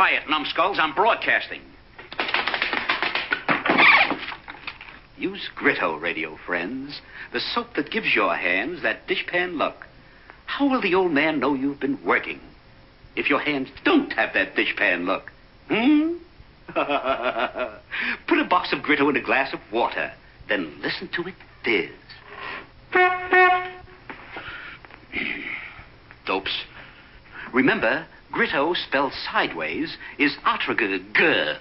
Quiet, numbskulls. I'm broadcasting. Use Gritto, radio friends. The soap that gives your hands that dishpan look. How will the old man know you've been working if your hands don't have that dishpan look? Hmm? Put a box of Gritto in a glass of water, then listen to it fizz. Dopes. Remember, Gritto spelled sideways is atragg.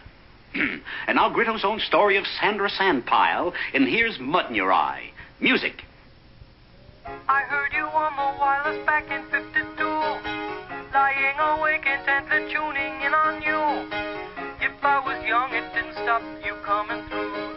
and now Gritto's own story of Sandra Sandpile, and here's Mud in Your Eye. Music. I heard you on the wireless back in 52. Lying awake intently tuning in on you. If I was young, it didn't stop you coming through.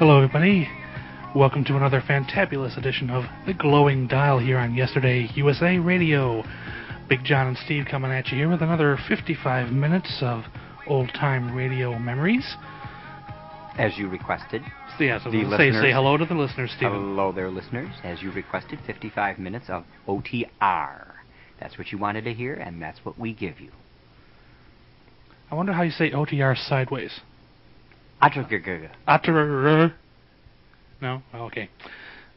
Hello, everybody. Welcome to another fantabulous edition of The Glowing Dial here on Yesterday USA Radio. Big John and Steve coming at you here with another 55 minutes of old time radio memories. As you requested. So, yeah, so say, say hello to the listeners, Stephen. Hello there, listeners. As you requested, 55 minutes of OTR. That's what you wanted to hear, and that's what we give you. I wonder how you say OTR sideways. Atragagag. Atr- No? Oh, okay.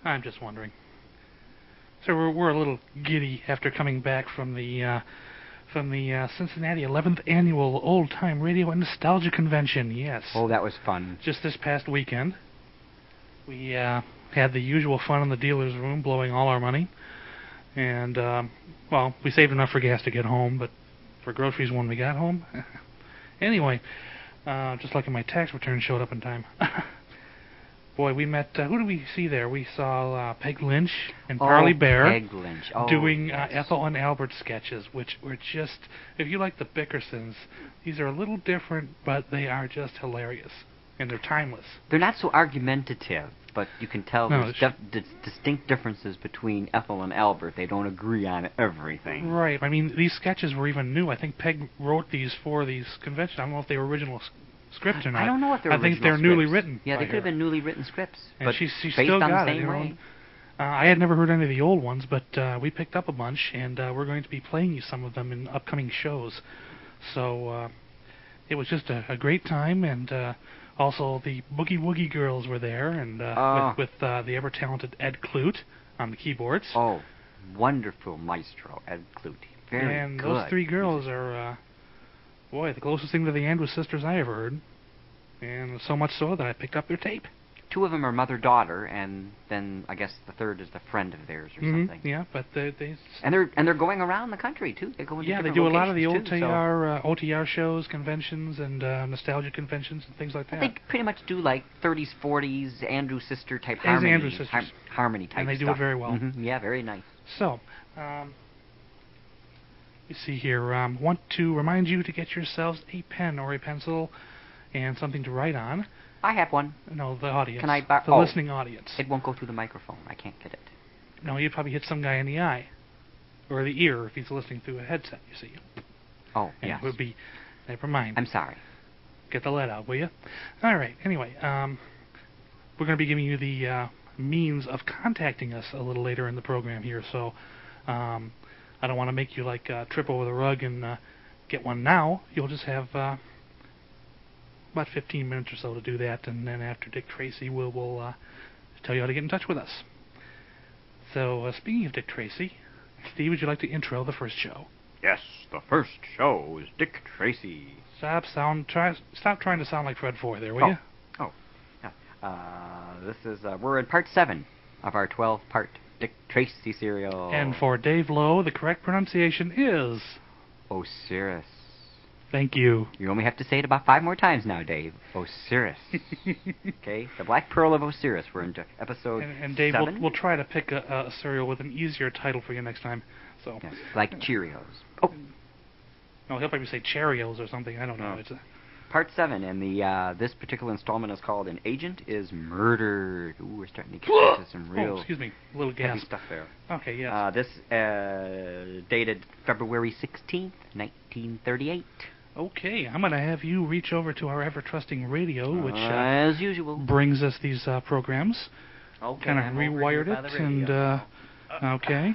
I'm just wondering. So we're, we're a little giddy after coming back from the uh, from the uh, Cincinnati 11th annual Old Time Radio and Nostalgia Convention. Yes. Oh, that was fun. Just this past weekend, we uh, had the usual fun in the dealer's room, blowing all our money, and um, well, we saved enough for gas to get home, but for groceries when we got home. anyway, uh, just lucky my tax return showed up in time. Boy, we met. Uh, who did we see there? We saw uh, Peg Lynch and Parley oh, Baer Peg Lynch. Oh, doing uh. Ethel and Albert sketches, which were just. If you like the Bickersons, these are a little different, but they are just hilarious and they're timeless. They're not so argumentative, but you can tell No, there's dif- dis- distinct differences between Ethel and Albert. They don't agree on everything. Right. I mean, these sketches were even new. I think Peg wrote these for these conventions. I don't know if they were original s- scripts or not. I don't know if they're I think they're newly written. Yeah, they could have been newly written scripts. And but she's, based still on got the same know. way. Uh, I had never heard any of the old ones, but uh, we picked up a bunch, and uh, we're going to be playing you some of them in upcoming shows. So uh, it was just a, a great time, and uh, also the Boogie Woogie Girls were there, and uh, Oh. with, with uh, the ever talented Ed Clute on the keyboards. Oh, wonderful maestro, Ed Clute. Very and good. those three girls are, uh, boy, the closest thing to the Andrews sisters I ever heard. And so much so that I picked up their tape. Two of them are mother-daughter, and then I guess the third is the friend of theirs or Mhm, something. Yeah, but they, they And they're and they're going around the country too. They go into yeah, they do a lot of the locations, too, so- OTR uh, OTR shows, conventions, and uh, nostalgia conventions and things like that. They pretty much do like 30s, 40s, Andrew sister type As harmony, Andrew sisters. har- harmony type And they do stuff. it very well. Mm-hmm. Yeah, very nice. So, um, you see here, um, want to remind you to get yourselves a pen or a pencil and something to write on. I have one. No, the audience. Can I bar- the oh. listening audience. It won't go through the microphone. I can't get it. No, you'd probably hit some guy in the eye. Or the ear if he's listening through a headset, you see. Oh, And yes. it would be, never mind. I'm sorry. Get the lead out, will you? All right. Anyway, um, we're going to be giving you the uh, means of contacting us a little later in the program here. So um, I don't want to make you like uh, trip over the rug and uh, get one now. You'll just have uh, about 15 minutes or so to do that, and then after Dick Tracy, we'll, we'll uh, tell you how to get in touch with us. So uh, speaking of Dick Tracy, Steve, would you like to intro the first show? Yes, the first show is Dick Tracy. Stop sound. Try stop trying to sound like Fred Foy there, will Oh. you? Uh, this is uh, we're in part seven of our 12-part Dick Tracy serial. And for Dave Lowe, the correct pronunciation is. Osiris. Thank you. You only have to say it about five more times now, Dave. Osiris. okay, the Black Pearl of Osiris. We're into episode And, and Dave, we'll, we'll try to pick a, a cereal with an easier title for you next time. So, Yes, like Cheerios. Oh, No, he'll probably say Cheerios or something. I don't know. Oh. It's a, Part seven, and the uh, this particular installment is called "An Agent Is Murdered." Ooh, we're starting to get into some oh, real excuse me, a little gas. stuff there. Okay, yes. Uh, this uh, dated February sixteenth, nineteen thirty-eight. Okay, I'm gonna have you reach over to our ever-trusting radio, which uh, as usual. brings us these uh, programs. Okay, kind of rewired it, and uh, okay.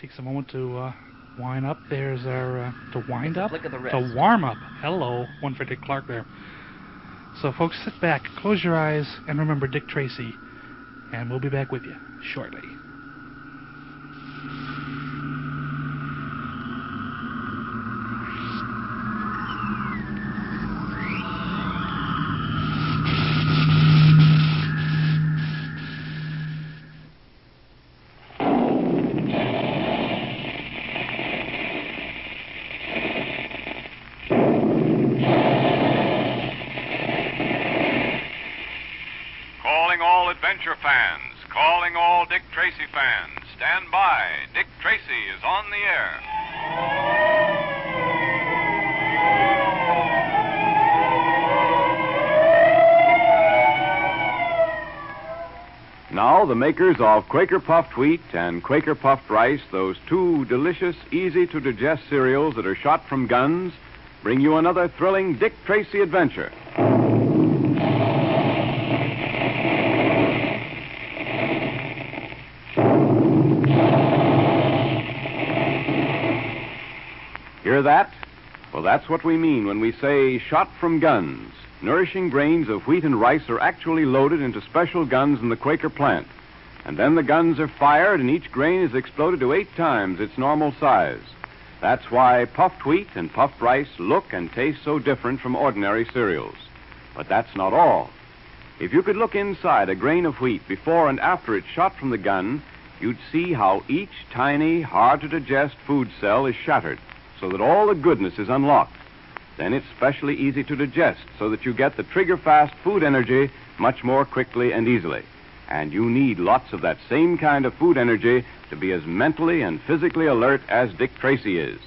Takes a moment to uh, wind up. There's our uh, to wind up, Look at the to warm up. Hello, one for Dick Clark there. So, folks, sit back, close your eyes, and remember Dick Tracy, and we'll be back with you shortly. Calling all adventure fans, calling all Dick Tracy fans. Stand by. Dick Tracy is on the air. Now, the makers of Quaker Puffed Wheat and Quaker Puffed Rice, those two delicious, easy to digest cereals that are shot from guns, bring you another thrilling Dick Tracy adventure. Hear that? Well, that's what we mean when we say shot from guns. Nourishing grains of wheat and rice are actually loaded into special guns in the Quaker plant. And then the guns are fired, and each grain is exploded to eight times its normal size. That's why puffed wheat and puffed rice look and taste so different from ordinary cereals. But that's not all. If you could look inside a grain of wheat before and after it's shot from the gun, you'd see how each tiny, hard to digest food cell is shattered so that all the goodness is unlocked. Then it's specially easy to digest so that you get the trigger fast food energy much more quickly and easily. And you need lots of that same kind of food energy to be as mentally and physically alert as Dick Tracy is.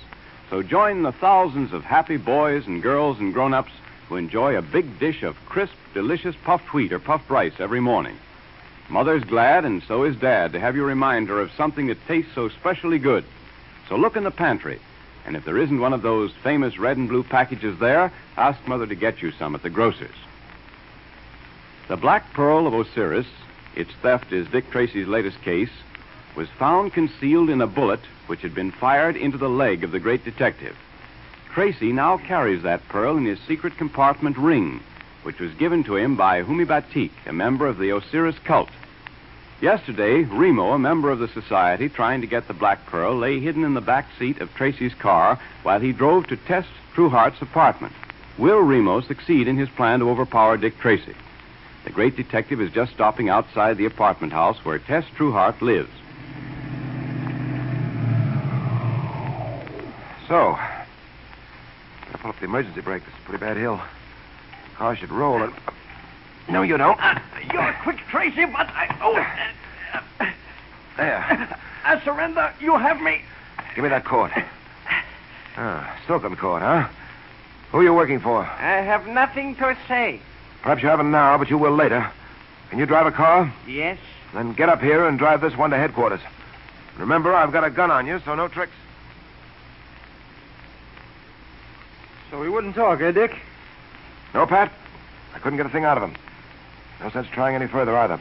So join the thousands of happy boys and girls and grown ups who enjoy a big dish of crisp, delicious puffed wheat or puffed rice every morning. Mother's glad, and so is Dad, to have you remind her of something that tastes so specially good. So look in the pantry, and if there isn't one of those famous red and blue packages there, ask Mother to get you some at the grocer's. The Black Pearl of Osiris, its theft is Dick Tracy's latest case, was found concealed in a bullet which had been fired into the leg of the great detective. Tracy now carries that pearl in his secret compartment ring, which was given to him by Humi Batik, a member of the Osiris cult. Yesterday, Remo, a member of the society trying to get the black pearl, lay hidden in the back seat of Tracy's car while he drove to Tess Trueheart's apartment. Will Remo succeed in his plan to overpower Dick Tracy? The great detective is just stopping outside the apartment house where Tess Trueheart lives. So, gotta pull up the emergency brake. This is a pretty bad hill. The Car should roll and. No, you don't. You're quick, Tracy, but I. Oh. There. I surrender. You have me. Give me that cord. Ah, Slocum cord, huh? Who are you working for? I have nothing to say. Perhaps you haven't now, but you will later. Can you drive a car? Yes? Then get up here and drive this one to headquarters. Remember, I've got a gun on you, so no tricks. So he wouldn't talk, eh, Dick? No, Pat? I couldn't get a thing out of him. No sense trying any further either.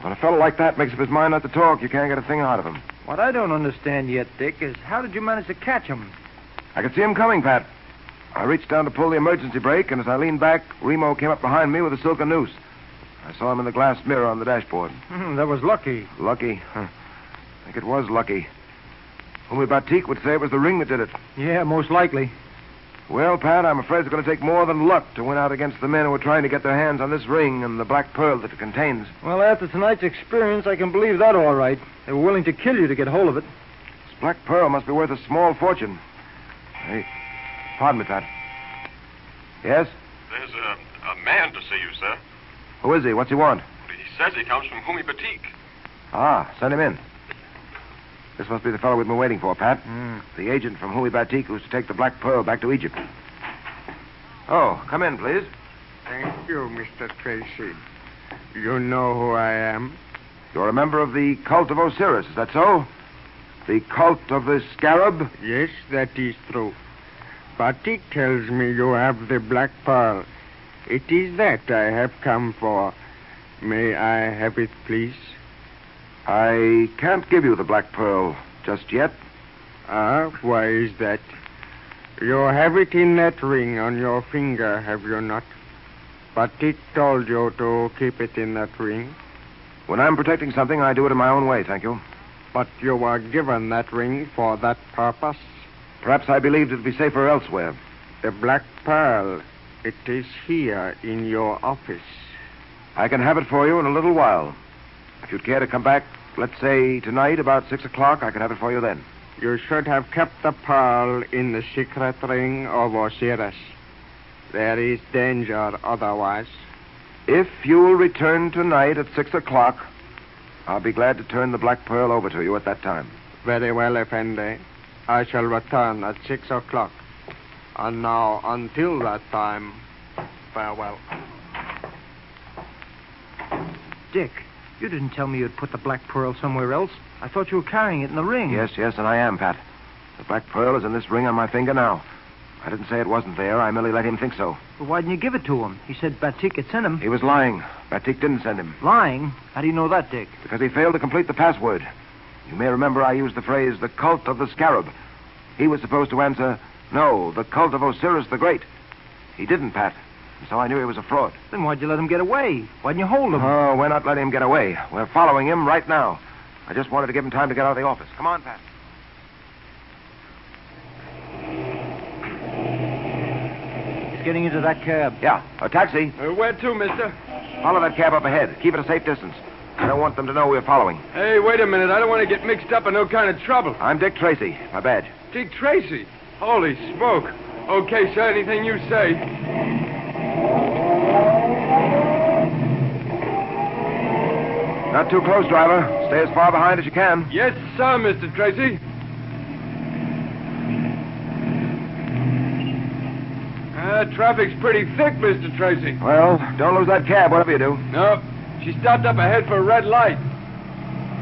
When a fellow like that makes up his mind not to talk, you can't get a thing out of him. What I don't understand yet, Dick, is how did you manage to catch him? I could see him coming, Pat. I reached down to pull the emergency brake, and as I leaned back, Remo came up behind me with a silken noose. I saw him in the glass mirror on the dashboard. Hmm, that was lucky. Lucky? Huh. I think it was lucky. Humi Batik would say it was the ring that did it. Yeah, most likely. Well, Pat, I'm afraid it's going to take more than luck to win out against the men who are trying to get their hands on this ring and the black pearl that it contains. Well, after tonight's experience, I can believe that all right. They were willing to kill you to get hold of it. This black pearl must be worth a small fortune. Hey, pardon me, Pat. Yes? There's a, a man to see you, sir. Who is he? What's he want? He says he comes from Humi Batik. Ah, send him in. This must be the fellow we've been waiting for, Pat. Hmm. The agent from Humi Batik who's to take the Black Pearl back to Egypt. Oh, come in, please. Thank you, Mr. Tracy. You know who I am? You're a member of the cult of Osiris, is that so? The cult of the scarab? Yes, that is true. Batik tells me you have the Black Pearl. It is that I have come for. May I have it, please? I can't give you the Black Pearl just yet. Ah, why is that? You have it in that ring on your finger, have you not? Batik told you to keep it in that ring. When I'm protecting something, I do it in my own way, thank you. But you were given that ring for that purpose. Perhaps I believed it'd be safer elsewhere. The Black Pearl, it is here in your office. I can have it for you in a little while. If you'd care to come back, let's say tonight about six o'clock, I can have it for you then. You should have kept the pearl in the secret ring of Osiris. There is danger otherwise. If you will return tonight at six o'clock, I'll be glad to turn the Black Pearl over to you at that time. Very well, Effendi. I shall return at six o'clock. And now, until that time, farewell. Dick, you didn't tell me you'd put the black pearl somewhere else. I thought you were carrying it in the ring. Yes, yes, and I am, Pat. The Black Pearl is in this ring on my finger now. I didn't say it wasn't there. I merely let him think so. But why didn't you give it to him? He said Batik had sent him. He was lying. Batik didn't send him Lying? How do you know that, Dick? because he failed to complete the password. You may remember I used the phrase, the cult of the scarab. He was supposed to answer, no, the cult of Osiris the Great. He didn't, Pat. And so I knew he was a fraud. Then why'd you let him get away? Why didn't you hold him? Oh, we're not letting him get away. We're following him right now. I just wanted to give him time to get out of the office. Come on, Pat. He's getting into that cab. Yeah, a taxi. Uh, where to, mister? Follow that cab up ahead. Keep it a safe distance. I don't want them to know we're following. Hey, wait a minute. I don't want to get mixed up in no kind of trouble. I'm Dick Tracy. My badge. Dick Tracy. Holy smoke. Okay, sir, anything you say. Not too close, driver. Stay as far behind as you can. Yes, sir, Mr. Tracy. Uh, traffic's pretty thick, Mr. Tracy. Well, don't lose that cab, whatever you do. No, she stopped up ahead for a red light.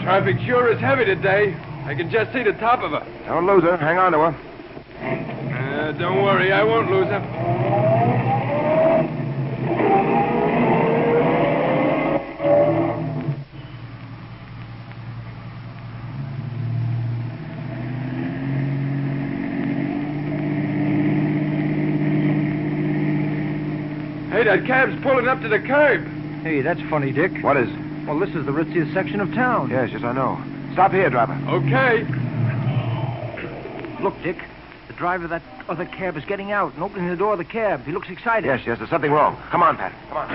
Traffic sure is heavy today. I can just see the top of her. Don't lose her. Hang on to her. Uh, don't worry, I won't lose her. Hey, that cab's pulling up to the curb. Hey, that's funny, Dick. What is? Well, this is the ritziest section of town. Yes, yes, I know. Stop here, driver. Okay. Look, Dick. The driver of that other cab is getting out and opening the door of the cab. He looks excited. Yes, yes, there's something wrong. Come on, Pat. Come on.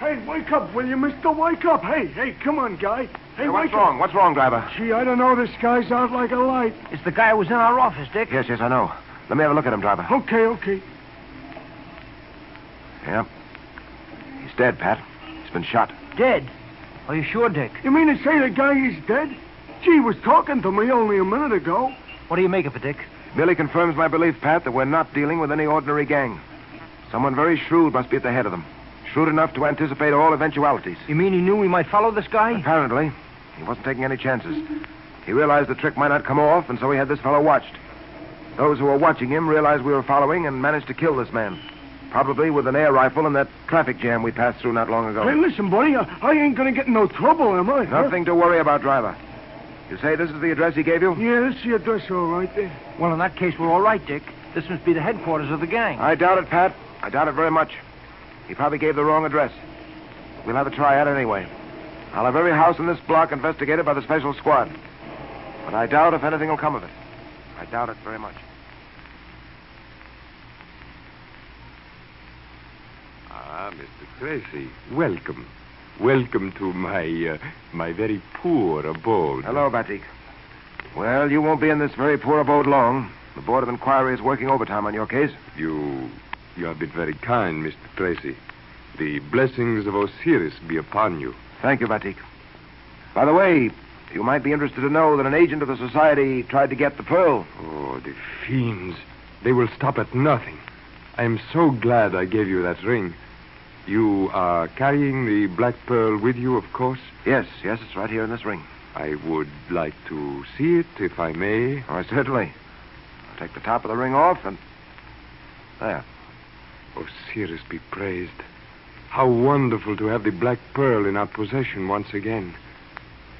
Hey, wake up, will you, mister? Wake up. Hey, hey, come on, guy. Hey, Hey, what's wake wrong? up. What's wrong, driver? Gee, I don't know. This guy's out like a light. It's the guy who was in our office, Dick. Yes, yes, I know. Let me have a look at him, driver. Okay, okay. Yeah. He's dead, Pat. He's been shot. Dead. Are you sure, Dick? You mean to say the guy is dead? Gee, he was talking to me only a minute ago. What do you make of it, Dick? Merely confirms my belief, Pat, that we're not dealing with any ordinary gang. Someone very shrewd must be at the head of them. Shrewd enough to anticipate all eventualities. You mean he knew we might follow this guy? Apparently. He wasn't taking any chances. He realized the trick might not come off, and so he had this fellow watched. Those who were watching him realized we were following and managed to kill this man. Probably with an air rifle in that traffic jam we passed through not long ago. Hey, listen, buddy, I, I ain't gonna get in no trouble, am I? huh? Nothing to worry about, driver. You say this is the address he gave you? Yeah, that's the address all right there. Well, in that case, we're all right, Dick. This must be the headquarters of the gang. I doubt it, Pat. I doubt it very much. He probably gave the wrong address. We'll have a try at it anyway. I'll have every house in this block investigated by the special squad. But I doubt if anything will come of it. I doubt it very much. Ah, Mr. Tracy, welcome. Welcome to my uh, my very poor abode. Hello, Batik. Well, you won't be in this very poor abode long. The Board of Inquiry is working overtime on your case. You you have been very kind, Mr. Tracy. The blessings of Osiris be upon you. Thank you, Batik. By the way, You might be interested to know that an agent of the society tried to get the pearl. Oh, the fiends. They will stop at nothing. I am so glad I gave you that ring. You are carrying the black pearl with you, of course? Yes, yes, it's right here in this ring. I would like to see it, if I may. Oh, certainly. I'll take the top of the ring off and. There. Oh, Osiris be praised. How wonderful to have the black pearl in our possession once again.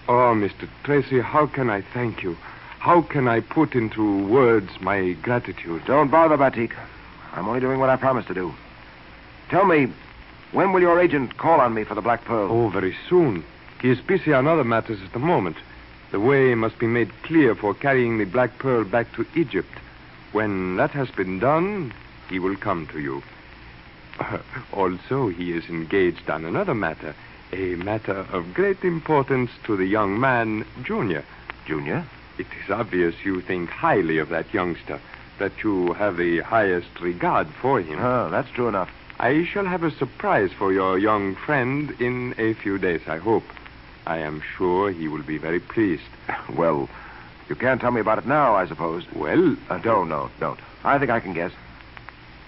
Oh, Mr. Tracy, how can I thank you? How can I put into words my gratitude? Don't bother, Batik. I'm only doing what I promised to do. Tell me, when will your agent call on me for the black pearl? Oh, very soon. He is busy on other matters at the moment. The way must be made clear for carrying the black pearl back to Egypt. When that has been done, he will come to you. also, he is engaged on another matter, a matter of great importance to the young man, Junior. Junior? It is obvious you think highly of that youngster, that you have the highest regard for him. Oh, that's true enough. I shall have a surprise for your young friend in a few days, I hope. I am sure he will be very pleased. Well, you can't tell me about it now, I suppose. Well, Uh, don't, no, don't. I think I can guess.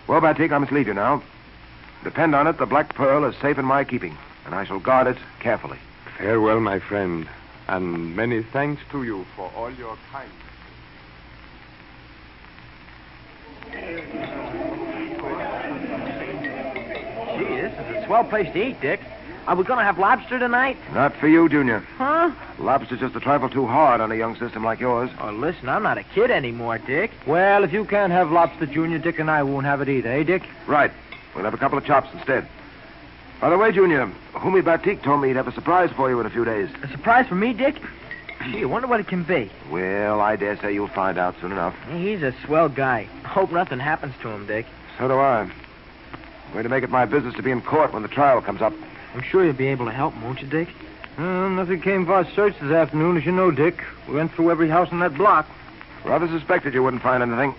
Well, Batik, I must leave you now. Depend on it, the black pearl is safe in my keeping, and I shall guard it carefully. farewell, my friend, and many thanks to you for all your kindness. Gee, this is a swell place to eat, Dick. Are we going to have lobster tonight? Not for you, Junior. Huh? Lobster's just a trifle too hard on a young system like yours. Oh, listen, I'm not a kid anymore, Dick. Well, if you can't have lobster, Junior, Dick and I won't have it either, eh, Dick? Right. We'll have a couple of chops instead. By the way, Junior, Humi Batik told me he'd have a surprise for you in a few days. A surprise for me, Dick? Gee, I wonder what it can be. Well, I dare say you'll find out soon enough. He's a swell guy. Hope nothing happens to him, Dick. So do I. I'm going to make it my business to be in court when the trial comes up. I'm sure you'll be able to help him, won't you, Dick? Uh, nothing came of our search this afternoon, as you know, Dick. We went through every house in that block. Rather suspected you wouldn't find anything.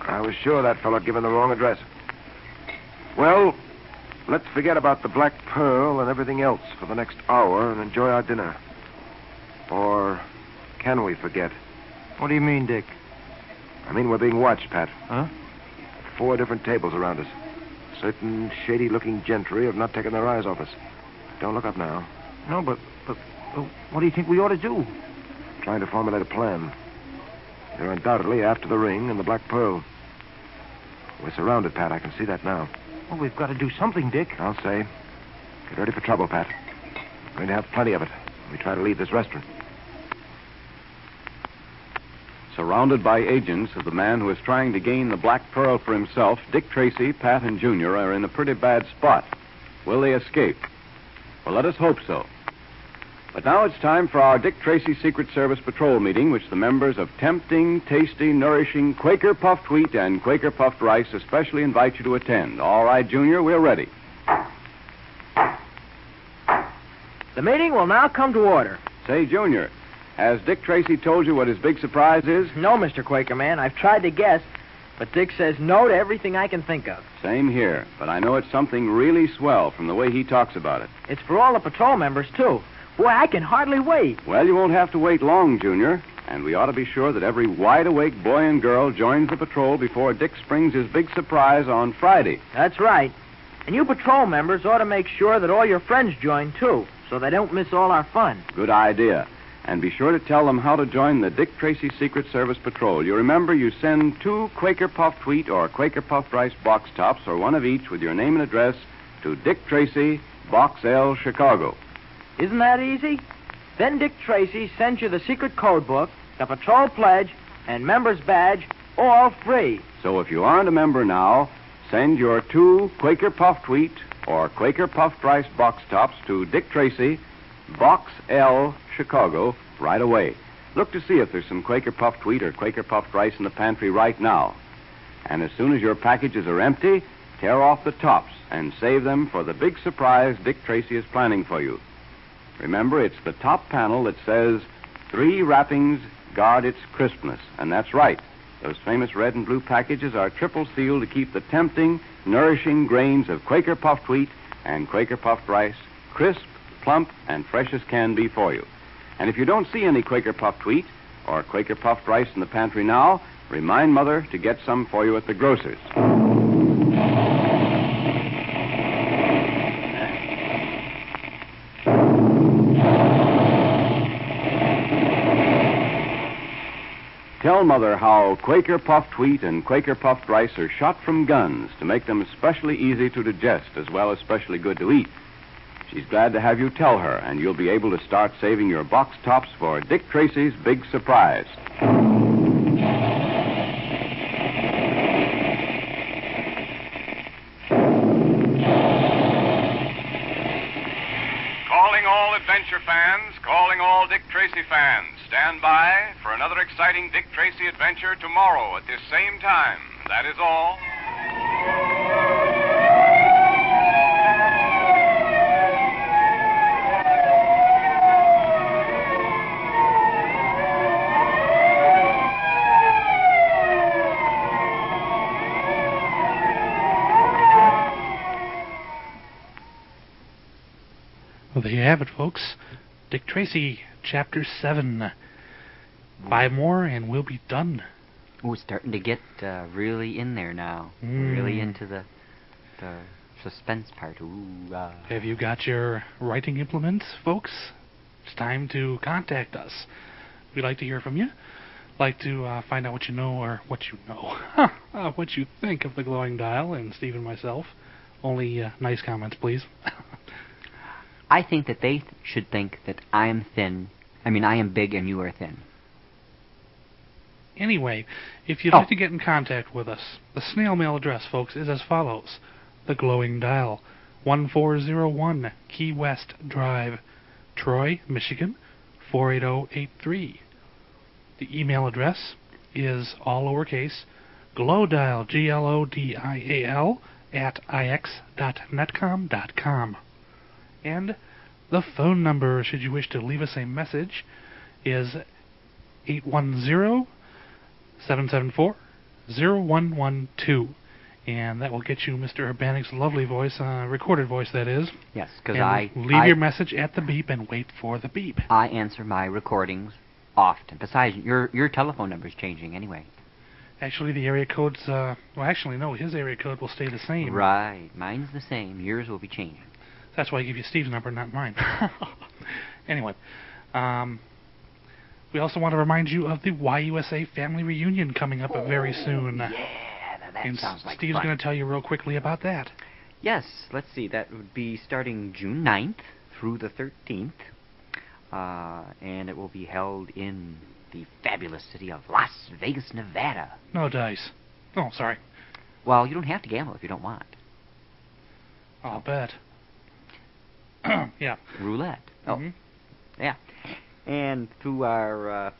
I was sure that fellow had given the wrong address. Well, let's forget about the Black Pearl and everything else for the next hour and enjoy our dinner. Or can we forget? What do you mean, Dick? I mean, we're being watched, Pat. Huh? Four different tables around us. Certain shady looking gentry have not taken their eyes off us. Don't look up now. No, but, but, but what do you think we ought to do? Trying to formulate a plan. They're undoubtedly after the ring and the Black Pearl. We're surrounded, Pat. I can see that now. Well, we've got to do something, Dick. I'll say. Get ready for trouble, Pat. We're going to have plenty of it we try to leave this restaurant. Surrounded by agents of the man who is trying to gain the Black Pearl for himself, Dick Tracy, Pat, and Junior are in a pretty bad spot. Will they escape? Well, let us hope so. But now it's time for our Dick Tracy Secret Service patrol meeting, which the members of Tempting, Tasty, Nourishing Quaker Puffed Wheat and Quaker Puffed Rice especially invite you to attend. All right, Junior, we're ready. The meeting will now come to order. Say, Junior, has Dick Tracy told you what his big surprise is? No, Mr. Quaker Man. I've tried to guess, but Dick says no to everything I can think of. Same here, but I know it's something really swell from the way he talks about it. It's for all the patrol members, too. Boy, I can hardly wait. Well, you won't have to wait long, Junior. And we ought to be sure that every wide awake boy and girl joins the patrol before Dick springs his big surprise on Friday. That's right. And you patrol members ought to make sure that all your friends join, too, so they don't miss all our fun. Good idea. And be sure to tell them how to join the Dick Tracy Secret Service Patrol. You remember you send two Quaker Puffed Wheat or Quaker Puffed Rice box tops, or one of each with your name and address, to Dick Tracy, Box L, Chicago. Isn't that easy? Then Dick Tracy sends you the secret code book, the patrol pledge, and member's badge, all free. So if you aren't a member now, send your two Quaker Puffed Wheat or Quaker Puffed Rice box tops to Dick Tracy, Box L, Chicago, right away. Look to see if there's some Quaker Puffed Wheat or Quaker Puffed Rice in the pantry right now. And as soon as your packages are empty, tear off the tops and save them for the big surprise Dick Tracy is planning for you. Remember, it's the top panel that says, Three wrappings guard its crispness. And that's right. Those famous red and blue packages are triple sealed to keep the tempting, nourishing grains of Quaker Puffed Wheat and Quaker Puffed Rice crisp, plump, and fresh as can be for you. And if you don't see any Quaker puffed wheat or Quaker puffed rice in the pantry now, remind Mother to get some for you at the grocer's. Tell Mother how Quaker puffed wheat and Quaker puffed rice are shot from guns to make them especially easy to digest as well as especially good to eat. She's glad to have you tell her, and you'll be able to start saving your box tops for Dick Tracy's big surprise. Calling all adventure fans, calling all Dick Tracy fans. Stand by for another exciting Dick Tracy adventure tomorrow at this same time. That is all. Have it, folks. Dick Tracy, Chapter 7. Five more, and we'll be done. It's starting to get uh, really in there now. Really Mm. into the the suspense part. Ooh, uh, Have you got your writing implements, folks? It's time to contact us. We'd like to hear from you. Like to uh, find out what you know or what you know, uh, what you think of the glowing dial and Steve and myself. Only uh, nice comments, please. I think that they th- should think that I am thin. I mean, I am big and you are thin. Anyway, if you'd Oh. like to get in contact with us, the snail mail address, folks, is as follows: The Glowing Dial, 1401 Key West Drive, Troy, Michigan, 48083. The email address is all lowercase, glowdial, G L O D I A L, at ix.netcom.com. And the phone number, should you wish to leave us a message, is 810 774 0112. And that will get you Mr. Urbanic's lovely voice, uh, recorded voice, that is. Yes, because I Leave I, your message at the beep and wait for the beep. I answer my recordings often. Besides, your your telephone number is changing anyway. Actually, the area code's, uh, well, actually, no, his area code will stay the same. Right, mine's the same. Yours will be changing. That's why I give you Steve's number, not mine. anyway, um, we also want to remind you of the YUSA family reunion coming up very soon. Yeah, that and sounds like Steve's going to tell you real quickly about that. Yes, let's see. That would be starting June 9th through the 13th. Uh, and it will be held in the fabulous city of Las Vegas, Nevada. No dice. Oh, sorry. Well, you don't have to gamble if you don't want. I'll bet. yeah. Roulette. Oh, Mhm. yeah. And through our uh,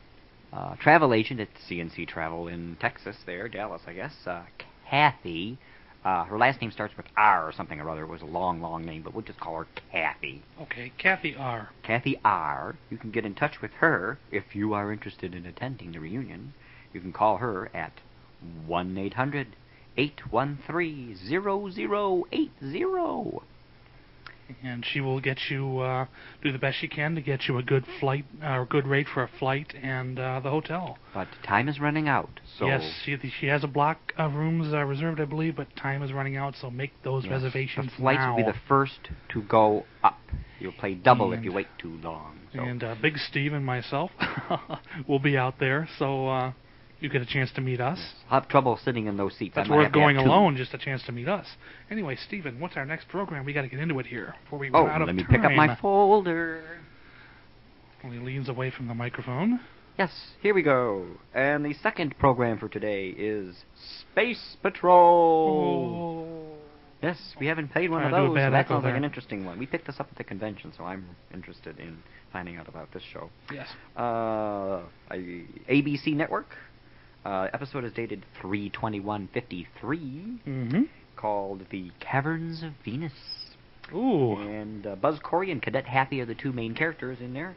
uh, travel agent at CNC Travel in Texas, there, Dallas, I guess, uh, Kathy. Uh, her last name starts with R or something or other. It was a long, long name, but we'll just call her Kathy. Okay, Kathy R. Kathy R. You can get in touch with her if you are interested in attending the reunion. You can call her at 1 800 813 0080. And she will get you, uh, do the best she can to get you a good flight, uh, or good rate for a flight and uh, the hotel. But time is running out, so yes, she she has a block of rooms uh, reserved, I believe, but time is running out, so make those yes, reservations the flights now. will be the first to go up. You'll play double if you wait too long. So. And uh, Big Steve and myself will be out there, so uh, you get a chance to meet us. I'll have trouble sitting in those seats. I That's worth have to have going alone, just a chance to meet us. Anyway, Steven, what's our next program? We got to get into it here before we Oh, run out of time. let me pick up my folder. He leans away from the microphone. Yes, here we go. And the second program for today is Space Patrol. Yes, we haven't played one of Trying to do a those. So that sounds like an interesting one. We picked this up at the convention, so I'm interested in finding out about this show. Yes. Uh, ABC Network. Uh, episode is dated 32153, Mm-hmm. called The Caverns of Venus. Ooh. And uh, Buzz Corey and Cadet Happy are the two main characters in there.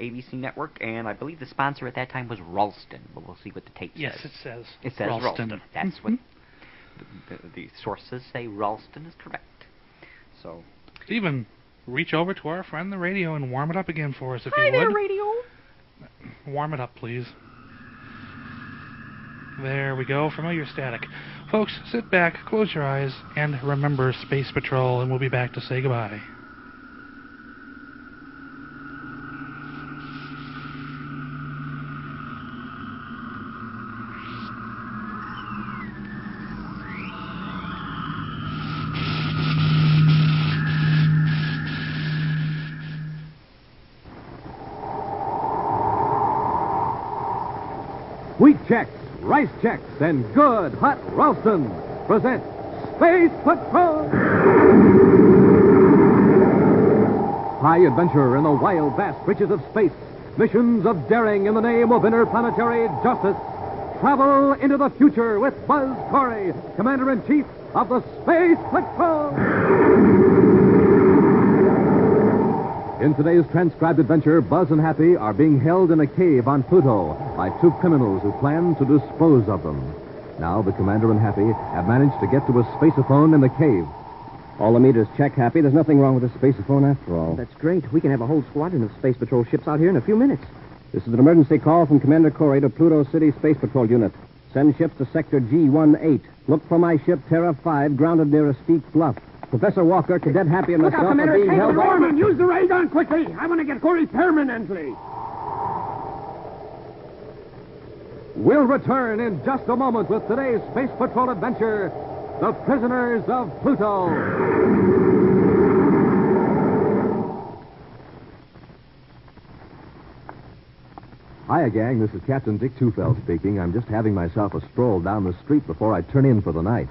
ABC Network, and I believe the sponsor at that time was Ralston, but we'll see what the tape Yes, says. it says. It says Ralston. Ralston. That's what Mhm. the, the, the sources say. Ralston is correct. So, Steven, reach over to our friend the radio and warm it up again for us if Hi you there, would. radio. Warm it up, please. There we go. Familiar static. Folks, sit back, close your eyes, and remember Space Patrol, and we'll be back to say goodbye. And good hot Ralston present Space Patrol! High adventure in the wild, vast reaches of space. Missions of daring in the name of interplanetary justice. Travel into the future with Buzz Corey, Commander in Chief of the Space Patrol! In today's transcribed adventure, Buzz and Happy are being held in a cave on Pluto by two criminals who plan to dispose of them. Now, the Commander and Happy have managed to get to a spaceophone in the cave. All the meters check, Happy. There's nothing wrong with the spaceophone after all. That's great. We can have a whole squadron of Space Patrol ships out here in a few minutes. This is an emergency call from Commander Corey to Pluto City Space Patrol Unit. Send ships to Sector G18. Look for my ship, Terra 5, grounded near a steep bluff. Professor Walker, Cadet Happy, and Look myself out, Commander. are being held by... Norman. Use the ray gun quickly. I want to get Corey permanently. We'll return in just a moment with today's Space Patrol adventure The Prisoners of Pluto. Hiya, gang. This is Captain Dick Tufeld speaking. I'm just having myself a stroll down the street before I turn in for the night.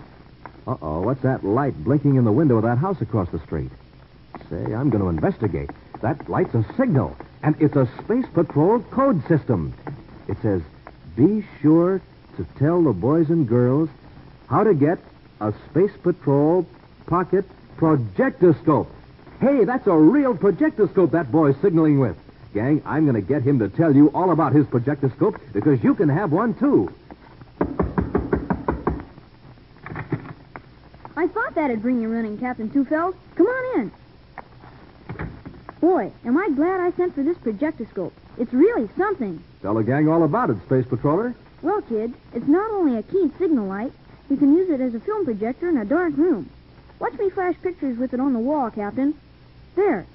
Uh oh, what's that light blinking in the window of that house across the street? Say, I'm going to investigate. That light's a signal, and it's a Space Patrol code system. It says, Be sure to tell the boys and girls how to get a Space Patrol pocket projectoscope. Hey, that's a real projectoscope that boy's signaling with. Gang, I'm going to get him to tell you all about his projectoscope because you can have one too. I thought that'd bring you running, Captain Tufeld. Come on in. Boy, am I glad I sent for this projectoscope. It's really something. Tell the gang all about it, Space Patroller. Well, kid, it's not only a key signal light, you can use it as a film projector in a dark room. Watch me flash pictures with it on the wall, Captain. There.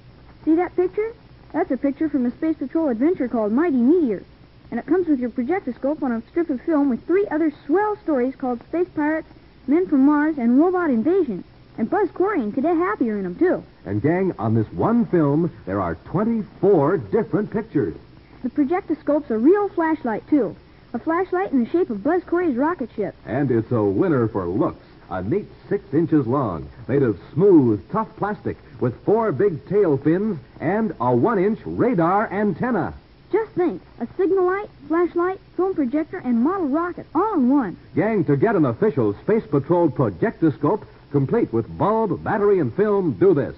See that picture? That's a picture from a Space Patrol adventure called Mighty Meteor. And it comes with your projectoscope on a strip of film with three other swell stories called Space Pirates, Men from Mars, and Robot Invasion. And Buzz Corey and Cadet Happy are in them, too. And, gang, on this one film, there are 24 different pictures. The projectoscope's a real flashlight, too. A flashlight in the shape of Buzz Corey's rocket ship. And it's a winner for looks. A neat six inches long, made of smooth, tough plastic, with four big tail fins and a one inch radar antenna. Just think, a signal light, flashlight, film projector, and model rocket all in one. Gang, to get an official Space Patrol projectoscope, complete with bulb, battery, and film, do this.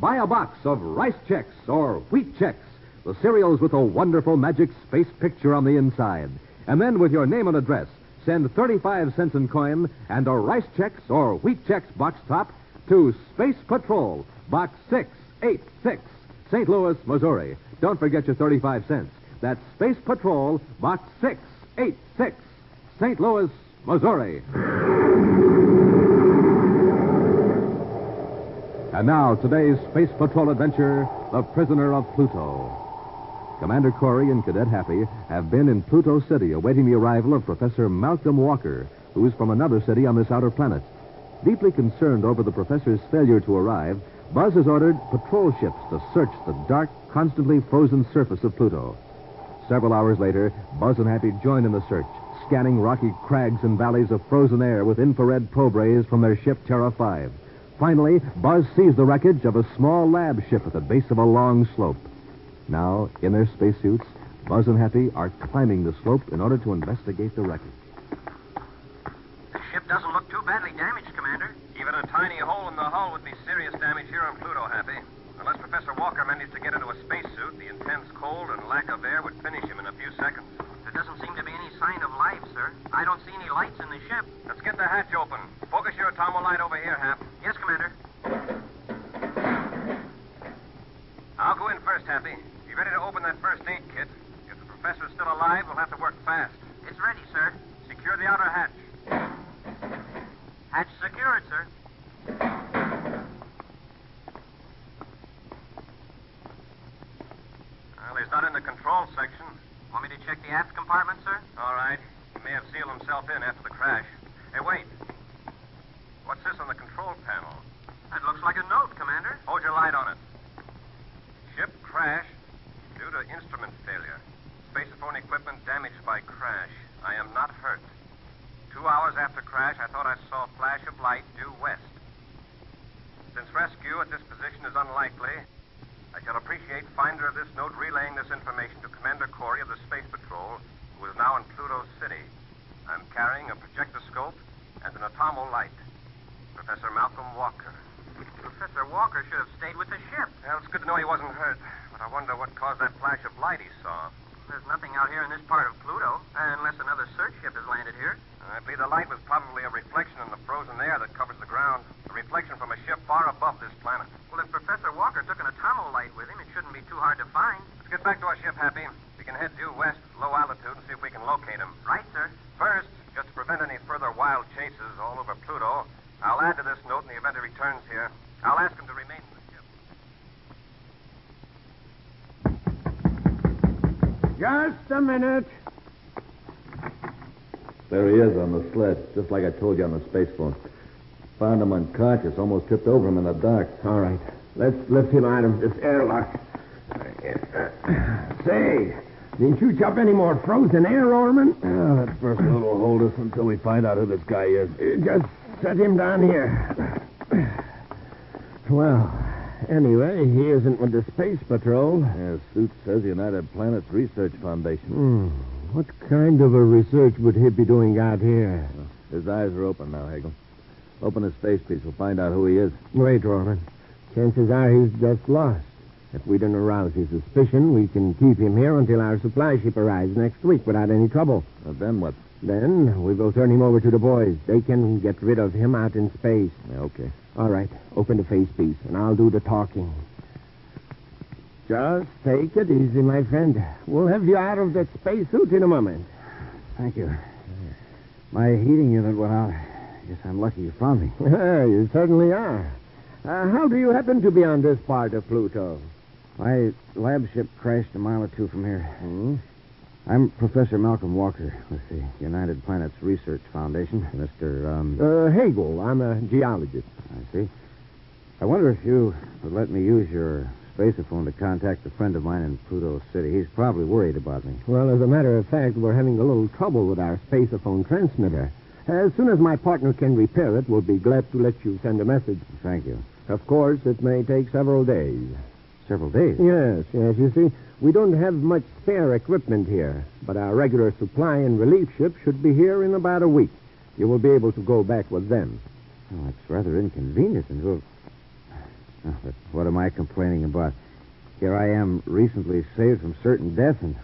Buy a box of Rice Chex or Wheat Chex, the cereals with a wonderful magic space picture on the inside. And then, with your name and address, send 35 cents in coin and a Rice Chex or Wheat Chex box top to Space Patrol, Box 686, St. Louis, Missouri. Don't forget your 35 cents. That's Space Patrol, Box 686, St. Louis, Missouri. And now, today's Space Patrol adventure The Prisoner of Pluto. Commander Corey and Cadet Happy have been in Pluto City awaiting the arrival of Professor Malcolm Walker, who is from another city on this outer planet. Deeply concerned over the professor's failure to arrive, Buzz has ordered patrol ships to search the dark, constantly frozen surface of Pluto. Several hours later, Buzz and Happy join in the search, scanning rocky crags and valleys of frozen air with infrared probe rays from their ship Terra 5. Finally, Buzz sees the wreckage of a small lab ship at the base of a long slope. Now, in their spacesuits, Buzz and Happy are climbing the slope in order to investigate the wreckage. The ship doesn't look too badly damaged, Commander. Even a tiny hole in the hull would be on Pluto, Happy. Unless Professor Walker managed to get into a spacesuit, the intense cold and lack of air would finish him in a few seconds. There doesn't seem to be any sign of life, sir. I don't see any lights in the ship. Let's get the hatch open. Focus your atomo light over here, Hap. Yes, Commander. first, Happy. Be ready to open that first aid kit. If the professor's still alive, we'll have to work fast. It's ready, sir. Secure the outer hatch. Hatch secured, sir. Well, he's not in the control section. Want me to check the aft compartment, sir? All right. He may have sealed himself in after the crash. Hey, wait. What's this on the control panel? That looks like a note, Commander. Hold your light on it. Ship crash due to instrument failure. Spacephone equipment damaged by crash. I am not hurt. Two hours after crash, I thought I saw a flash of light due west. Since rescue at this position is unlikely, I shall appreciate finder of this note relaying this information to Commander Corey of the Space Patrol, who is now in Pluto City. I'm carrying a projectoscope and an atomo light. Professor Malcolm Walker. Professor Walker should have stayed with the ship. Well, it's good to know he wasn't hurt, but I wonder what caused that flash of light he saw. There's nothing out here in this part of Pluto, unless another search ship has landed here. I believe the light was probably a reflection in the frozen air that covers the ground. A reflection from a ship far above this planet. Well, if Professor Walker took an atomo light with him, it shouldn't be too hard. Let's get back to our ship, Happy. We can head due west, low altitude, and see if we can locate him. Right, sir. First, just to prevent any further wild chases all over Pluto, I'll add to this note in the event he returns here. I'll ask him to remain in the ship. Just a minute. There he is on the sled, just like I told you on the space phone. Found him unconscious, almost tripped over him in the dark. All right. Let's lift him out of this airlock. Say, didn't you chop any more frozen air, Rorman? Oh, that first one will hold us until we find out who this guy is. Just set him down here. Well, anyway, he isn't with the Space Patrol. Yeah, his suit says United Planets Research Foundation. Hmm. What kind of a research would he be doing out here? His eyes are open now, Hagel. Open his face piece. We'll find out who he is. Wait, Rorman. Chances are he's just lost. If we don't arouse his suspicion, we can keep him here until our supply ship arrives next week without any trouble. Well, then what? Then we will turn him over to the boys. They can get rid of him out in space. Yeah, okay. All right. Open the face piece, and I'll do the talking. Just take it easy, my friend. We'll have you out of that spacesuit in a moment. Thank you. My heating unit went out. Guess I'm lucky you found me. you certainly are. Uh, how do you happen to be on this part of Pluto? My lab ship crashed a mile or two from here. Hmm? I'm Professor Malcolm Walker with the United Planets Research Foundation. Mr. Um, Uh, Hagel. I'm a geologist. I see. I wonder if you would let me use your spaceophone to contact a friend of mine in Pluto City. He's probably worried about me. Well, as a matter of fact, we're having a little trouble with our spaceophone transmitter. As soon as my partner can repair it, we'll be glad to let you send a message. Thank you. Of course, it may take several days. Several days? Yes, yes. You see, we don't have much spare equipment here, but our regular supply and relief ship should be here in about a week. You will be able to go back with them. Oh, it's rather inconvenient and well. Oh, but what am I complaining about? Here I am, recently saved from certain death, and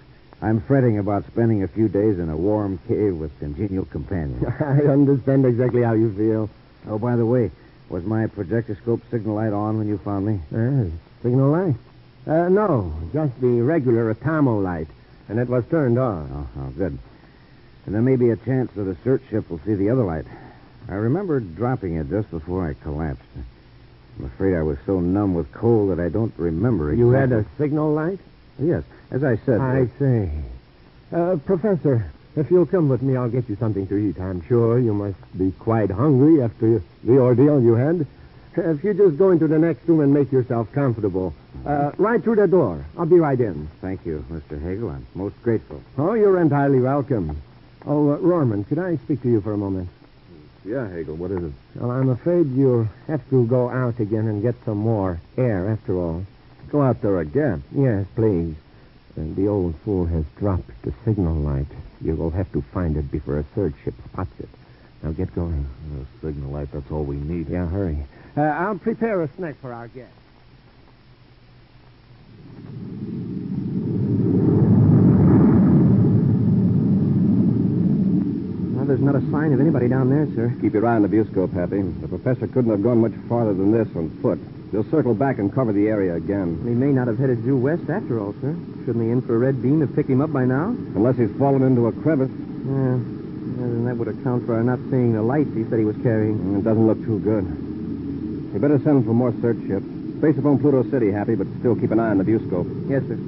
I'm fretting about spending a few days in a warm cave with congenial companions. I understand exactly how you feel. Oh, by the way, was my projectoscope signal light on when you found me? Yes, signal light. Uh, no, just the regular Atomo light, and it was turned on. Oh, oh, good. And there may be a chance that a search ship will see the other light. I remember dropping it just before I collapsed. I'm afraid I was so numb with cold that I don't remember exactly. You had a signal light? Yes, as I said. I see. Uh, Professor, if you'll come with me, I'll get you something to eat. I'm sure you must be quite hungry after the ordeal you had. If you just go into the next room and make yourself comfortable. Uh, right through the door. I'll be right in. Thank you, Mr. Hagel. I'm most grateful. Oh, you're entirely welcome. Oh, uh, Rorman, could I speak to you for a moment? Yeah, Hagel, what is it? Well, I'm afraid you'll have to go out again and get some more air, after all. Go out there again? Yes, please. And the old fool has dropped the signal light. You will have to find it before a third ship spots it. Now get going. The signal light, that's all we need. Yeah, hurry. Uh, I'll prepare a snack for our guest. Well, there's not a sign of anybody down there, sir. Keep your eye on the viewscope, Happy. The professor couldn't have gone much farther than this on foot. They'll circle back and cover the area again. He may not have headed due west after all, sir. Shouldn't the infrared beam have picked him up by now? Unless he's fallen into a crevice. Yeah. yeah then that would account for our not seeing the lights he said he was carrying. It doesn't look too good. We better send for more search ships. Spaceophone Pluto City, Happy, but still keep an eye on the viewscope. Yes, sir.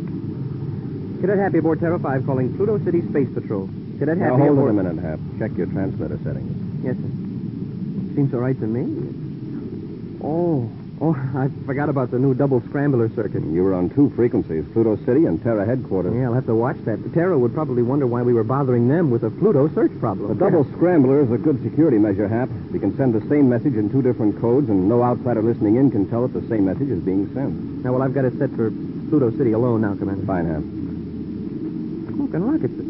Cadet Happy aboard Terra 5 calling Pluto City Space Patrol. Cadet Now, Happy hold aboard... it a minute, Hap. Check your transmitter settings. Yes, sir. Seems all right to me. Oh, oh, I forgot about the new double scrambler circuit. You were on two frequencies, Pluto City and Terra headquarters. Yeah, I'll have to watch that. Terra would probably wonder why we were bothering them with a Pluto search problem. The double scrambler is a good security measure, Hap. We can send the same message in two different codes, and no outsider listening in can tell if the same message is being sent. Now, well, I've got it set for Pluto City alone now, Commander. Fine, Hap. Look, and look, it's a,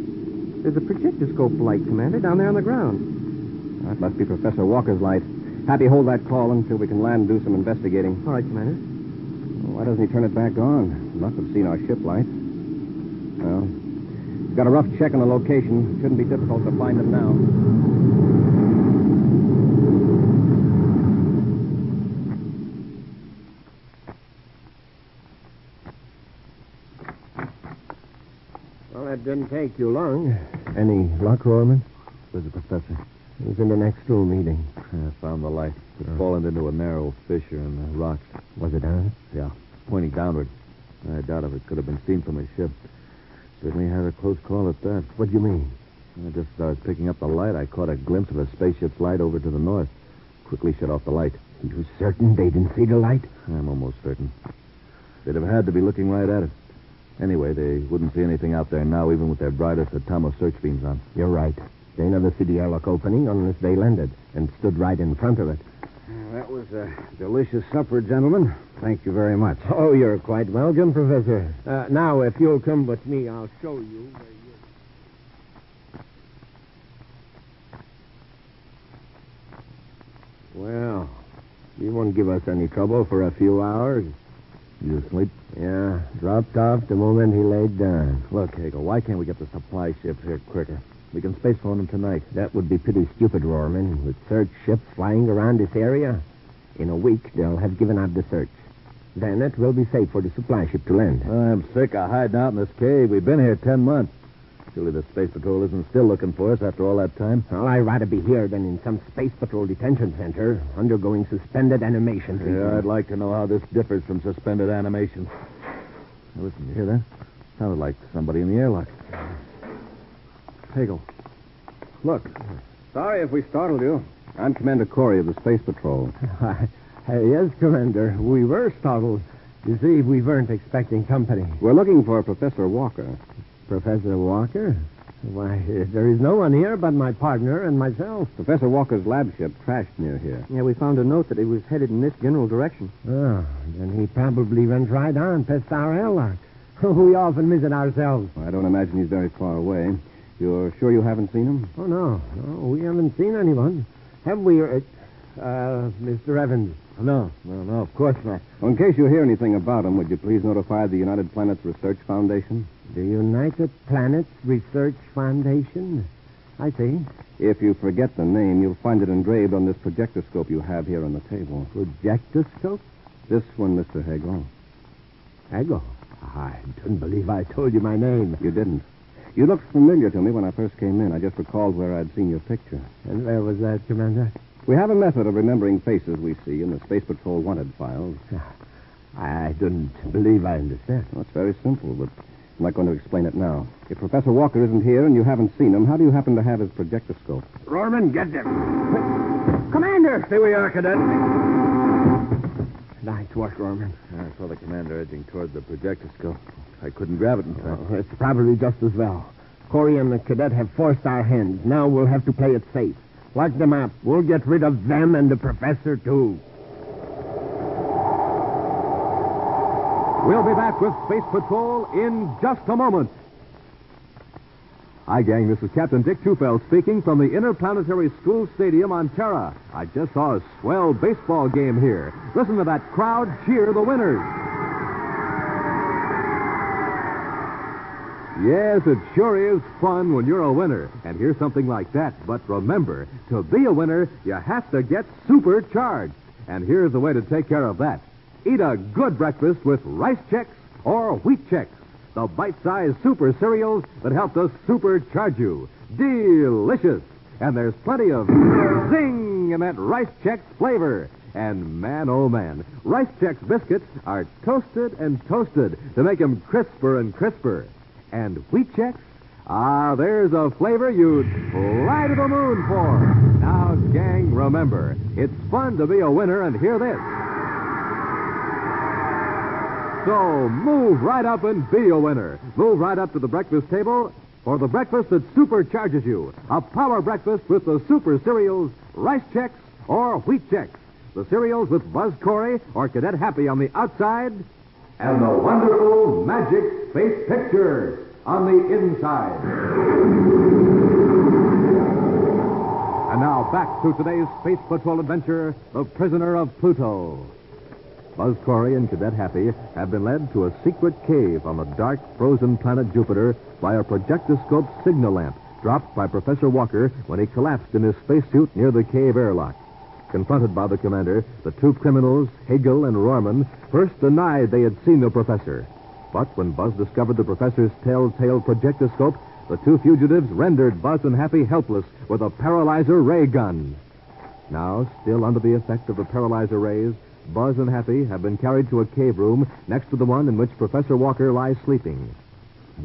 there's a projectoscope light, Commander, down there on the ground. That must be Professor Walker's light. Happy, hold that call until we can land and do some investigating. All right, Commander. Why doesn't he turn it back on? Must have seen our ship lights. Well, got a rough check on the location. Shouldn't be difficult to find him now. Well, that didn't take you long. Any luck, Rorman? Where's the professor? He was in the next room eating. I found the light. It Oh. fallen into a narrow fissure in the rocks. Was it on? Yeah, pointing downward. I doubt if it could have been seen from a ship. Certainly had a close call at that. What do you mean? Uh, just as I was picking up the light, I caught a glimpse of a spaceship's light over to the north. Quickly shut off the light. You certain they didn't see the light? I'm almost certain. They'd have had to be looking right at it. Anyway, they wouldn't see anything out there now, even with their brightest Atomo search beams on. You're right. They never see the airlock opening unless they landed and stood right in front of it. That was a delicious supper, gentlemen. Thank you very much. Oh, you're quite welcome, Professor. Uh, now, if you'll come with me, I'll show you where you... Well, you won't give us any trouble for a few hours. You asleep? Yeah, dropped off the moment he laid down. Look, Hagel, why can't we get the supply ships here quicker? We can space phone them tonight. That would be pretty stupid, Rorman, with search ships flying around this area. In a week, they'll have given up the search. Then it will be safe for the supply ship to land. I'm sick of hiding out in this cave. We've been here ten months. Surely the Space Patrol isn't still looking for us after all that time. Well, I'd rather be here than in some Space Patrol detention center, undergoing suspended animation Yeah. I'd like to know how this differs from suspended animation. Now, listen, you hear that? Sounded like somebody in the airlock. Hagel. Look. Sorry if we startled you. I'm Commander Corey of the Space Patrol. Yes, Commander. We were startled. You see, we weren't expecting company. We're looking for Professor Walker. Professor Walker? Why, there is no one here but my partner and myself. Professor Walker's lab ship crashed near here. Yeah, we found a note that it was headed in this general direction. Oh, then he probably went right on past our airlock. we often miss it ourselves. I don't imagine he's very far away. You're sure you haven't seen him? Oh, no. No, we haven't seen anyone. Have we, uh, uh, Mr. Evans? No, no, no, of course not. Well, in case you hear anything about him, would you please notify the United Planets Research Foundation? The United Planets Research Foundation? I see. If you forget the name, you'll find it engraved on this projectoscope you have here on the table. Projectoscope? This one, Mr. Hagel. Hagel? I don't believe I told you my name. You didn't. You looked familiar to me when I first came in. I just recalled where I'd seen your picture. And where was that, Commander? We have a method of remembering faces we see in the Space Patrol wanted files. I don't believe I understand. Well, it's very simple, but I'm not going to explain it now. If Professor Walker isn't here and you haven't seen him, how do you happen to have his projectoscope? Rorman, get them. Commander! Here we are, Cadet. Nice work, Rorman. I saw the commander edging toward the projectoscope. I couldn't grab it in time. Oh, it's probably just as well. Corey and the cadet have forced our hands. Now we'll have to play it safe. Lock them up. we'll get rid of them and the professor, too. We'll be back with Space Patrol in just a moment. Hi, gang. This is Captain Dick Tufeld speaking from the Interplanetary School Stadium on Terra. I just saw a swell baseball game here. Listen to that crowd cheer the winners. Yes, it sure is fun when you're a winner. And here's something like that. But remember, to be a winner, you have to get supercharged. And here's the way to take care of that. Eat a good breakfast with Rice Chex or Wheat Chex, the bite-sized super cereals that help to supercharge you. Delicious. And there's plenty of zing in that Rice Chex flavor. And man, oh man, Rice Chex biscuits are toasted and toasted to make them crisper and crisper. And Wheat Chex? Ah, there's a flavor you'd fly to the moon for. Now, gang, remember, it's fun to be a winner, and hear this. So move right up and be a winner. Move right up to the breakfast table for the breakfast that supercharges you. A power breakfast with the super cereals, Rice Chex, or Wheat Chex. The cereals with Buzz Corey or Cadet Happy on the outside, and the wonderful magic space picture on the inside. And now back to today's Space Patrol adventure, The Prisoner of Pluto. Buzz Corey and Cadet Happy have been led to a secret cave on the dark, frozen planet Jupiter by a projectoscope signal lamp dropped by Professor Walker when he collapsed in his spacesuit near the cave airlock. Confronted by the commander, the two criminals, Hagel and Rorman, first denied they had seen the professor. But when Buzz discovered the professor's telltale projectoscope, the two fugitives rendered Buzz and Happy helpless with a paralyzer ray gun. Now, still under the effect of the paralyzer rays, Buzz and Happy have been carried to a cave room next to the one in which Professor Walker lies sleeping.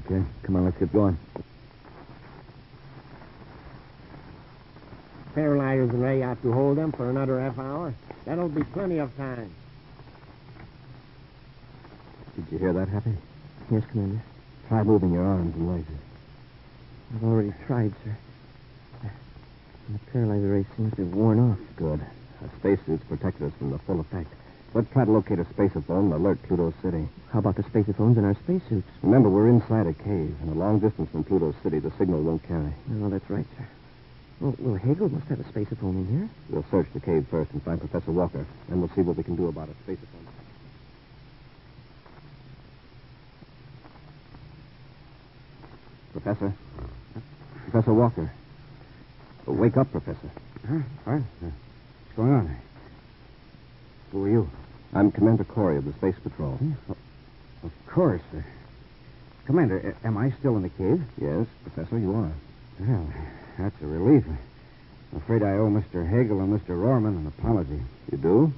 Okay, come on, let's get going. Paralyzers and Ray out to hold them for another half hour. That'll be plenty of time. Did you hear that, Happy? Yes, Commander. Try moving your arms and legs. I've already tried, sir. The paralyzer ray seems to have worn off. Good. Our spacesuits protected us from the full effect. Let's try to locate a spaceophone and alert Pluto City. How about the spacephones in our spacesuits? Remember, we're inside a cave, and a long distance from Pluto City. The signal won't carry. No, that's right, sir. Well, well, Hagel must have a spaceophone in here. We'll search the cave first and find Professor Walker. Then we'll see what we can do about a spaceophone. Professor? Professor Walker. Oh, wake up, Professor. Huh? What? What's going on? Who are you? I'm Commander Corey of the Space Patrol. Of course. Uh, Commander, am I still in the cave? Yes, Professor, you are. Well, that's a relief. I'm afraid I owe Mr. Hagel and Mr. Rorman an apology. You do?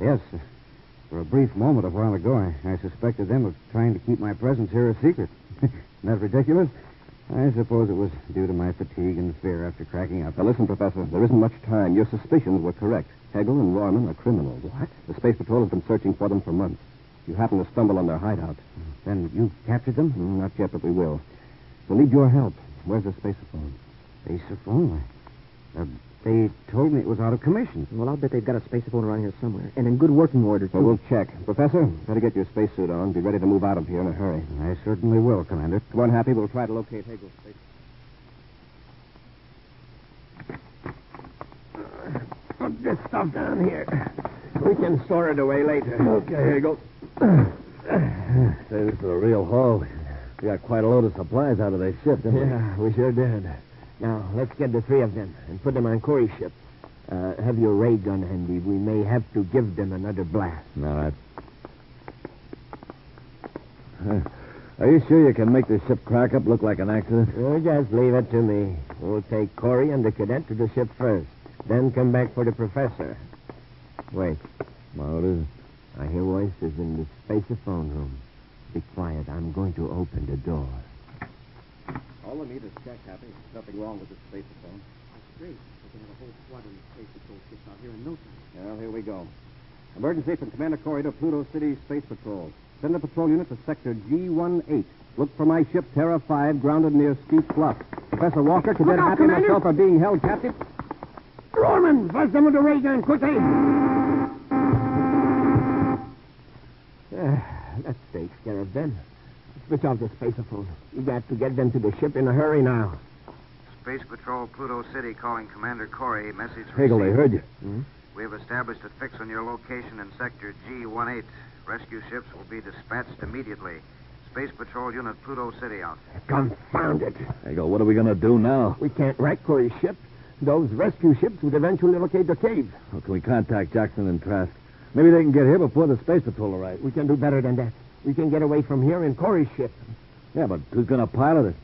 Yes. For a brief moment a while ago, I, I suspected them of trying to keep my presence here a secret. Isn't that ridiculous? I suppose it was due to my fatigue and fear after cracking up. Now, listen, Professor, there isn't much time. Your suspicions were correct. Hagel and Rorman are criminals. What? The Space Patrol has been searching for them for months. You happen to stumble on their hideout. Then you captured them? Mm, not yet, but we will. We'll need your help. Where's the spaceophone? Spaceophone? Uh, they told me it was out of commission. Well, I'll bet they've got a spaceophone around here somewhere. And in good working order, too. Well, we'll check. Professor, better get your spacesuit on. Be ready to move out of here in a hurry. I certainly will, Commander. Come on, Happy. We'll try to locate Hagel's space. Put this stuff down here. We can store it away later. Okay, Hagel. Say, this is a real haul. We got quite a load of supplies out of their ship, didn't we? Yeah, we sure did. Now, let's get the three of them and put them on Corey's ship. Uh, have your ray gun handy. We may have to give them another blast. All right. Are you sure you can make the ship crack up look like an accident? Well, just leave it to me. We'll take Corey and the cadet to the ship first, then come back for the professor. Wait. What is it? I hear voices in the spaceophone room. Be quiet. I'm going to open the door. All we need is check, Happy. Nothing wrong with this spaceophone. That's great. We can have a whole squadron of space patrol ships out here in no time. Well, here we go. Emergency from Commander Corey to Pluto City Space Patrol. Send a patrol unit to Sector G18. Look for my ship, Terra 5, grounded near Steep Bluff. Professor Walker, Cadet out, Happy, and Commander. myself are being held captive. Rorman, buzz them with the ray gun, quickly. Uh, that takes care of them. Switch off the spaceophone. We got to get them to the ship in a hurry now. Space Patrol Pluto City calling Commander Corey. Message Hagel, they received. heard you. Hmm? We have established a fix on your location in Sector G18. Rescue ships will be dispatched immediately. Space Patrol Unit Pluto City out. Confound it. Hagel, what are we going to do now? We can't wreck Corey's ship. Those rescue ships would eventually locate the cave. Well, can we contact Jackson and Trask? Maybe they can get here before the space patrol arrives. We can do better than that. We can get away from here in Corey's ship. Yeah, but who's going to pilot it?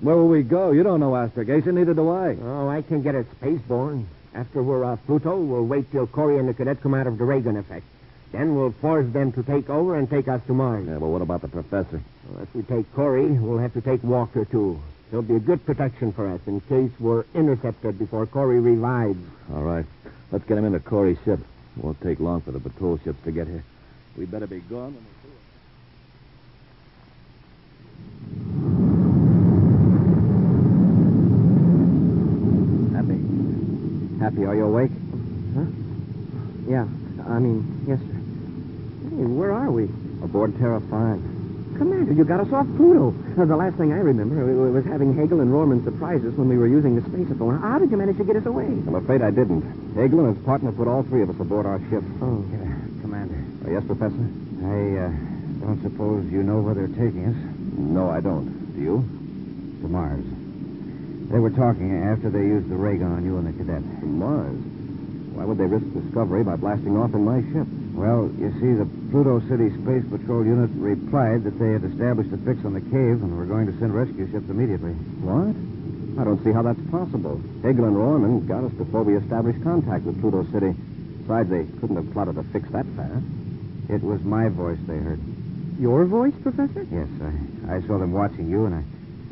Where will we go? You don't know astrogation, neither do I. Oh, I can get it spaceborne. After we're off Pluto, we'll wait till Corey and the cadet come out of the ray gun effect. Then we'll force them to take over and take us to Mars. Yeah, but what about the professor? Well, if we take Corey, we'll have to take Walker, too. He'll be a good protection for us in case we're intercepted before Corey revives. All right. Let's get him into Corey's ship. It Won't take long for the patrol ships to get here. We'd better be gone when they do it. Happy. Happy, are you awake? Huh? Yeah, I mean, yes, sir. Hey, where are we? Aboard Terra 5. Commander, you got us off Pluto. Uh, the last thing I remember was having Hagel and Rorman surprise us when we were using the spaceophone. How did you manage to get us away? I'm afraid I didn't. Hagel and his partner put all three of us aboard our ship. Oh. Yeah, Commander, Uh, yes, Professor? I uh, don't suppose you know where they're taking us. No, I don't. Do you? To Mars. They were talking after they used the ray gun on you and the cadet. To Mars? Why would they risk discovery by blasting off in my ship? Well, you see, the Pluto City Space Patrol unit replied that they had established a fix on the cave and were going to send rescue ships immediately. What? I don't see how that's possible. Hagel and Rorman got us before we established contact with Pluto City. Besides, they couldn't have plotted a fix that fast. It was my voice they heard. Your voice, Professor? Yes, I, I saw them watching you, and I,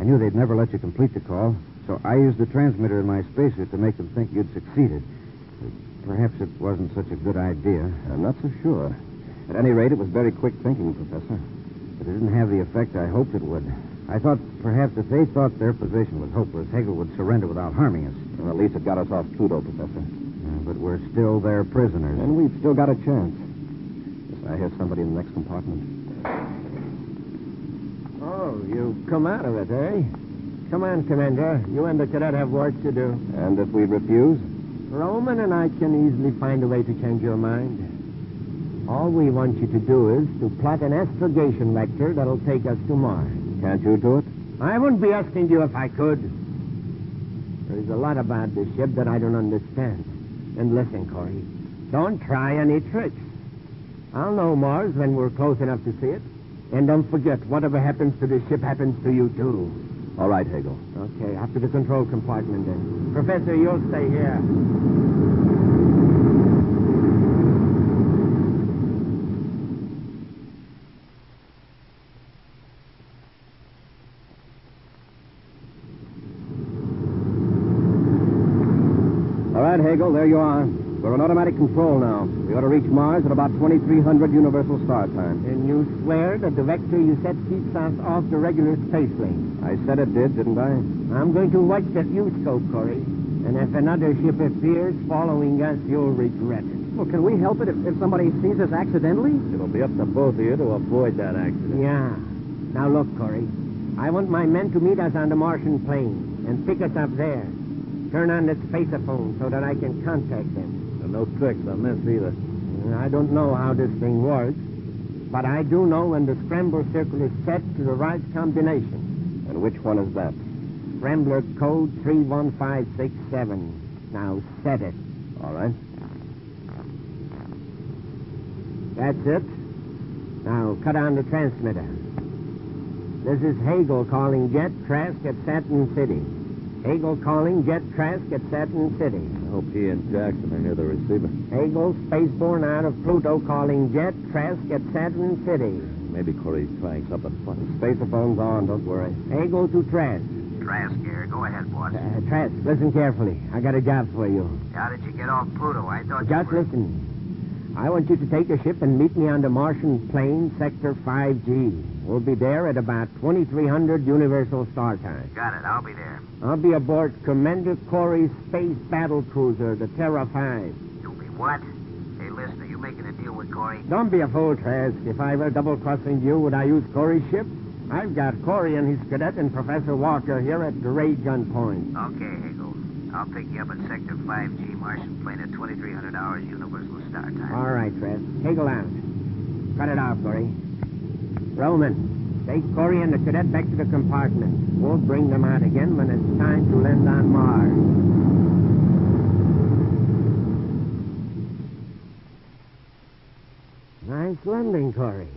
I knew they'd never let you complete the call. So I used the transmitter in my spacesuit to make them think you'd succeeded. Perhaps it wasn't such a good idea. I'm not so sure. At any rate, it was very quick thinking, Professor. But it didn't have the effect I hoped it would. I thought perhaps if they thought their position was hopeless, Hagel would surrender without harming us. Well, at least it got us off Pluto, Professor. Uh, but we're still their prisoners. And we've still got a chance. Yes, I hear somebody in the next compartment. Oh, you've come out of it, eh? Come on, Commander. You and the cadet have work to do. And if we refuse? Rorman and I can easily find a way to change your mind. All we want you to do is to plot an astrogation vector that'll take us to Mars. Can't you do it? I wouldn't be asking you if I could. There's a lot about this ship that I don't understand. And listen, Corey, don't try any tricks. I'll know Mars when we're close enough to see it. And don't forget, whatever happens to this ship happens to you, too. All right, Hagel. Okay, up to the control compartment then. Professor, you'll stay here. All right, Hagel, there you are. We're on automatic control now. We ought to reach Mars at about 2300 Universal Star Time. And you swear that the vector you set keeps us off the regular space lane. I said it did, didn't I? I'm going to watch that viewscope, Corey. And if another ship appears following us, you'll regret it. Well, can we help it if, if somebody sees us accidentally? It'll be up to both of you to avoid that accident. Yeah. Now look, Corey. I want my men to meet us on the Martian plane and pick us up there. Turn on the spaceophone so that I can contact them. No tricks on this either. Mm, I don't know how this thing works, but I do know when the scramble circle is set to the right combination. And which one is that? Scrambler code 31567. Now set it. All right. That's it. Now cut on the transmitter. This is Hagel calling Jet Trask at Saturn City. Hagel calling Jet Trask at Saturn City. I hope he and Jackson are near the receiver. Hagel, spaceborne out of Pluto, calling Jet Trask at Saturn City. Maybe Corey's trying something funny. Spacephone's on, don't worry. Hagel to Trask. Trask here. Go ahead, boss. Uh, Trask, listen carefully. I got a job for you. How did you get off Pluto? I thought Just you were... listen. I want you to take a ship and meet me on the Martian plane, Sector 5G. We'll be there at about 2300 Universal Star Time. Got it. I'll be there. I'll be aboard Commander Corey's space battle cruiser, the Terra 5. You'll be what? Hey, listen, are you making a deal with Corey? Don't be a fool, Trask. If I were double-crossing you, would I use Corey's ship? I've got Corey and his cadet and Professor Walker here at the ray gun point. Okay, Hagel. I'll pick you up at Sector 5G Martian plane at 2300 hours Universal Star Time. All right, Trask. Hagel out. Cut it off, Corey. Rorman, take Corey and the cadet back to the compartment. We'll bring them out again when it's time to land on Mars. Nice landing, Corey.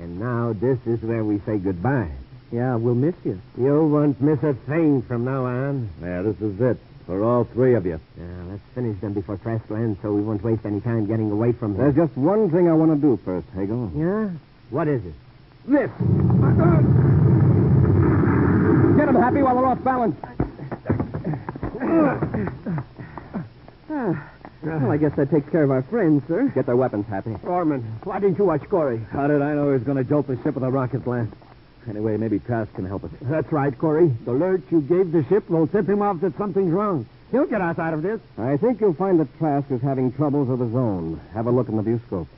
And now this is where we say goodbye. Yeah, we'll miss you. You won't miss a thing from now on. Yeah, this is it. For all three of you. Yeah, let's finish them before Trask lands so we won't waste any time getting away from them. There's just one thing I want to do first, Hagel. Yeah? What is it? This. Get them Happy, while they're off balance. Ah, well, I guess that takes care of our friends, sir. Get their weapons, Happy. Rorman, why didn't you watch Corey? How did I know he was going to jolt the ship with a rocket blast? Anyway, maybe Trask can help us. That's right, Corey. The alert you gave the ship will tip him off that something's wrong. He'll get us out of this. I think you'll find that Trask is having troubles of his own. Have a look in the viewscope.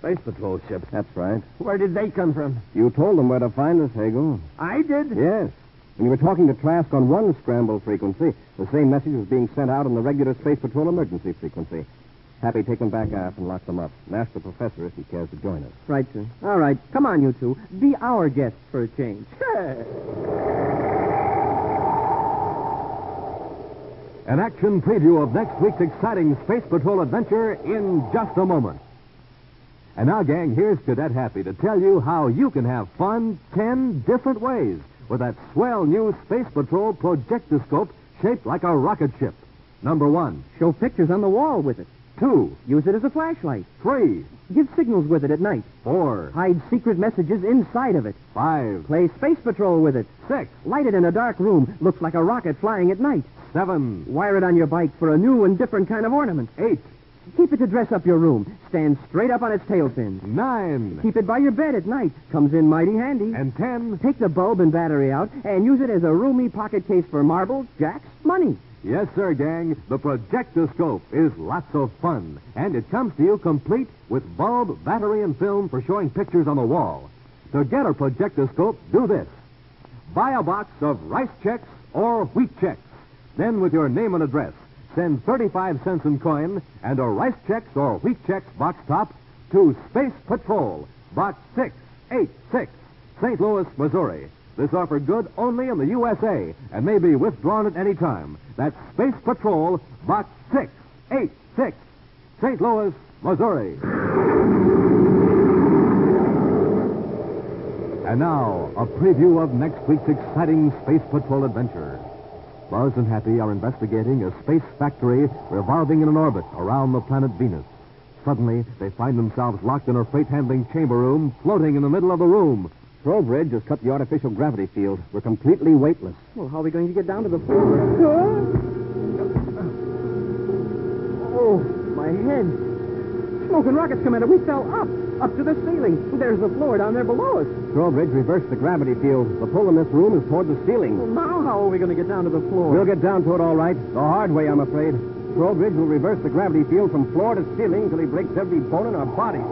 Space Patrol ship. That's right. Where did they come from? You told them where to find us, Hagel. I did? Yes. When you were talking to Trask on one scramble frequency, the same message was being sent out on the regular Space Patrol emergency frequency. Happy, take them back aft and lock them up. And ask the professor if he cares to join us. Right, sir. All right. Come on, you two. Be our guests for a change. An action preview of next week's exciting Space Patrol adventure in just a moment. And now, gang, here's Cadet Happy to tell you how you can have fun ten different ways with that swell new Space Patrol projectoscope shaped like a rocket ship. Number one. Show pictures on the wall with it. Two. Use it as a flashlight. Three. Give signals with it at night. Four. Hide secret messages inside of it. Five. Play Space Patrol with it. Six. Light it in a dark room. Looks like a rocket flying at night. Seven. Wire it on your bike for a new and different kind of ornament. Eight. Keep it to dress up your room. Stand straight up on its tail fins. Nine. Keep it by your bed at night. Comes in mighty handy. And ten. Take the bulb and battery out and use it as a roomy pocket case for marbles, jacks, money. Yes, sir, gang. The projectoscope is lots of fun. And it comes to you complete with bulb, battery, and film for showing pictures on the wall. To get a projectoscope, do this. Buy a box of Rice Chex or Wheat Chex. Then, with your name and address, send 35 cents in coin and a Rice Chex or Wheat Chex box top to Space Patrol, Box 686, St. Louis, Missouri. This offer good only in the USA and may be withdrawn at any time. That's Space Patrol, Box 686, St. Louis, Missouri. And now, a preview of next week's exciting Space Patrol adventure. Buzz and Happy are investigating a space factory revolving in an orbit around the planet Venus. Suddenly, they find themselves locked in a freight handling chamber room, floating in the middle of the room. Trowbridge has cut the artificial gravity field. We're completely weightless. Well, how are we going to get down to the floor? Oh, my head. Smoke and rockets, Commander. We fell up, up to the ceiling. There's the floor down there below us. Trowbridge reversed the gravity field. The pull in this room is toward the ceiling. Well, now how are we going to get down to the floor? We'll get down to it all right. The hard way, I'm afraid. Trowbridge will reverse the gravity field from floor to ceiling till he breaks every bone in our body.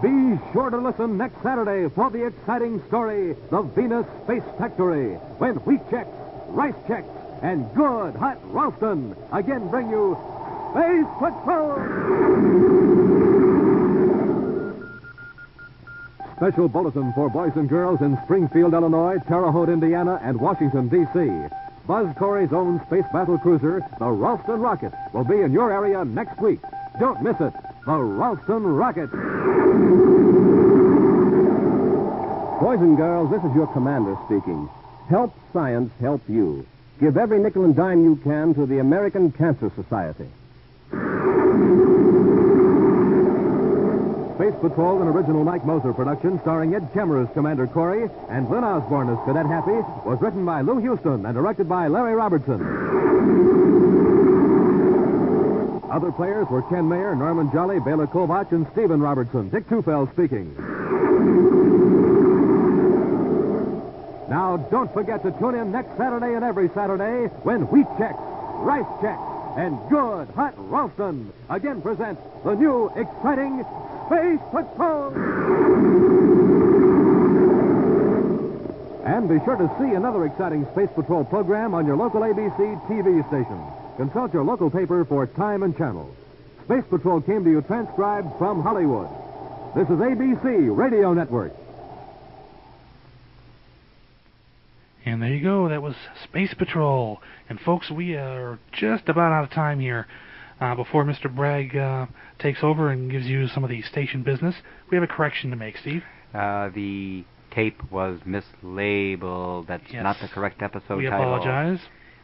Be sure to listen next Saturday for the exciting story, The Venus Space Factory, when Wheat Chex, Rice Chex, and good hot Ralston again bring you Space Patrol! Special bulletin for boys and girls in Springfield, Illinois, Terre Haute, Indiana, and Washington, D.C. Buzz Corey's own space battle cruiser, the Ralston Rocket, will be in your area next week. Don't miss it. The Ralston Rocket. Boys and girls, this is your commander speaking. Help science help you. Give every nickel and dime you can to the American Cancer Society. Space Patrol, an original Mike Moser production starring Ed Kemmer as Commander Corey and Lyn Osborn as Cadet Happy, was written by Lou Huston and directed by Larry Robertson. Other players were Ken Mayer, Norman Jolley, Bela Kovacs, and Stephen Robertson. Dick Tufeld speaking. Now, don't forget to tune in next Saturday and every Saturday when Wheat Chex, Rice Chex, and Good Hot Ralston again present the new exciting Space Patrol. And be sure to see another exciting Space Patrol program on your local ABC TV station. Consult your local paper for time and channel. Space Patrol came to you transcribed from Hollywood. This is ABC Radio Network. And there you go. That was Space Patrol. And folks, we are just about out of time here. Uh, before Mr. Bragg uh, takes over and gives you some of the station business, we have a correction to make, Steve. Uh, the tape was mislabeled. That's Yes. not the correct episode we title. apologize.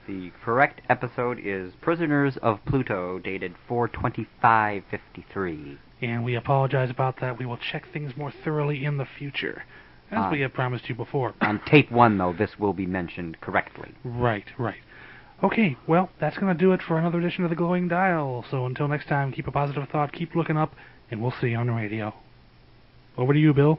The correct episode is Prisoners of Pluto, dated 42553. And we apologize about that. We will check things more thoroughly in the future, as Ah. we have promised you before. On tape one, though, this will be mentioned correctly. Right, right. Okay, well, that's going to do it for another edition of the Glowing Dial. So until next time, keep a positive thought, keep looking up, and we'll see you on the radio. Over to you, Bill.